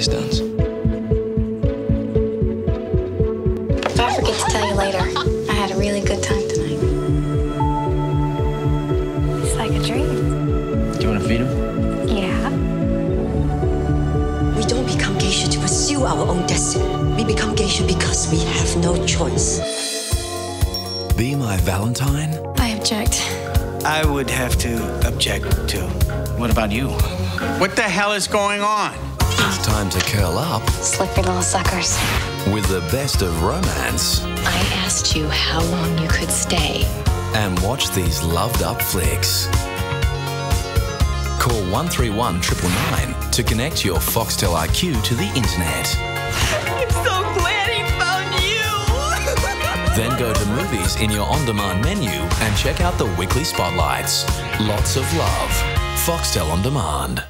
this dance. If I forget to tell you later, I had a really good time tonight. It's like a dream. Do you want to feed him? Yeah. We don't become geisha to pursue our own destiny. We become geisha because we have no choice. Be My Valentine? I object. I would have to object too. What about you? What the hell is going on? It's time to curl up Slippery little suckers. with the best of romance I asked you how long you could stay. and watch these loved up flicks. Call 131 999 to connect your Foxtel IQ to the internet. I'm so glad he found you. Then go to movies in your on demand menu and check out the weekly spotlights. Lots of love. Foxtel On Demand.